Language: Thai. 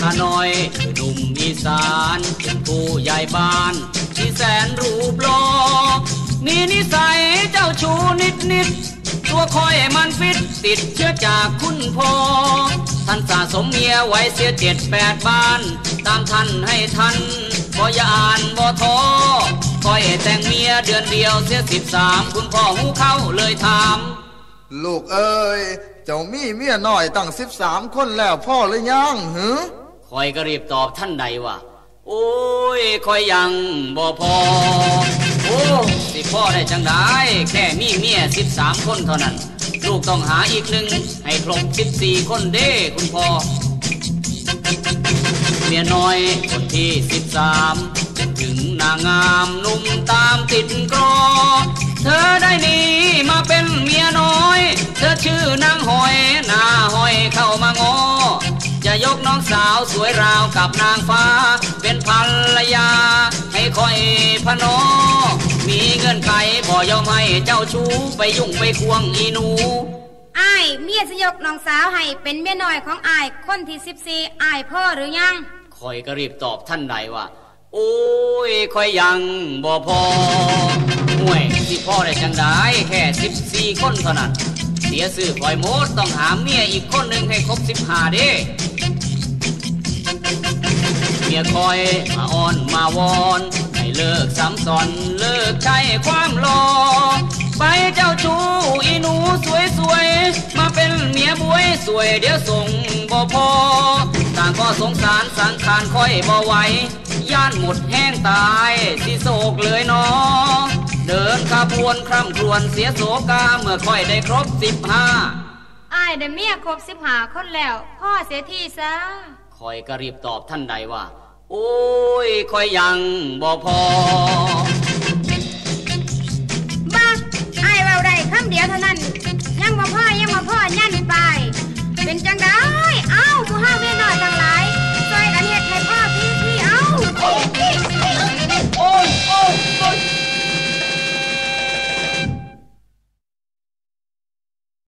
ข้าน้อยหนุ่มอีสานผู้ใหญ่บ้านที่แสนรูปหล่อมีนิสัยเจ้าชู้นิดนิดตัวคอยมันฟิตติดเชื้อจากคุณพ่อท่านสะสมเมียไว้เสียเจ็ดแปดบ้าน ตามท่านให้ท่านบ่อยาอ่านบ่ท้อคอยแต่งเมียเดือนเดียวเสียสิบสามคุณพ่อหูเข้าเลยถาม ลูกเอ้ย เจ้ามีเมียน้อยตั้งสิบสามคนแล้วพ่อหรือยังหือ คอยก็รีบตอบท่านใดว่า โอ้ยคอยยังบ่พอ โอ้สิพ่อได้จังได้แค่มีเมียสิบสามคนเท่านั้น ลูกต้องหาอีกหนึ่งให้ครบสิบสี่คนเด้คุณพ่อ เมียน้อยคนที่สิบสามถึงนางงามนุ่มตามติดกรอ เธอได้หนีมาเป็นเมียน้อย เธอชื่อนางหอยหน้าหอยเข้ามางอ จะยกน้องสาวสวยราวกับนางฟ้า เป็นภรรยา ให้คอยพนอ มีเงินไขบ่ยอมให้เจ้าชู้ไปยุ่งไปควงอีหนูอ้ายเมียสยกน้องสาวให้เป็นเมียน้อยของอ้ายคนที่สิบสี่อ้ายพ่อหรือยังคอยก็รีบตอบท่านใดว่า โอ้ยคอยยังบ่พอห่วยที่พ่อได้จังได้แค่สิบสี่คนเท่านั้นเสียสื่อคอยโมดต้องหาเมียอีกคนหนึ่งให้ครบสิบห้าเด้เมียคอยมาอ้อนมาวอนให้เลิกซ้ำซ้อนเลิกใช้ความรอไปเจ้าชู้อีหนูสวยสวยๆมาเป็นเมียบวยสวยเดี๋ยวส่งบ่พอต่างก็สงสารสังขารค่อยบ่ไหวย่านหมดแห้งตายสิโศกเลยนอเดินขบวนคร่ำครวญเสียโศกาเมื่อค่อยได้ครบสิบห้าอ้ายได้เมียครบสิบห้าคนแล้ว พ่อเสียทีซะ คอยก็รีบตอบท่านใดว่า โอ้ยคอยยังบ่พอ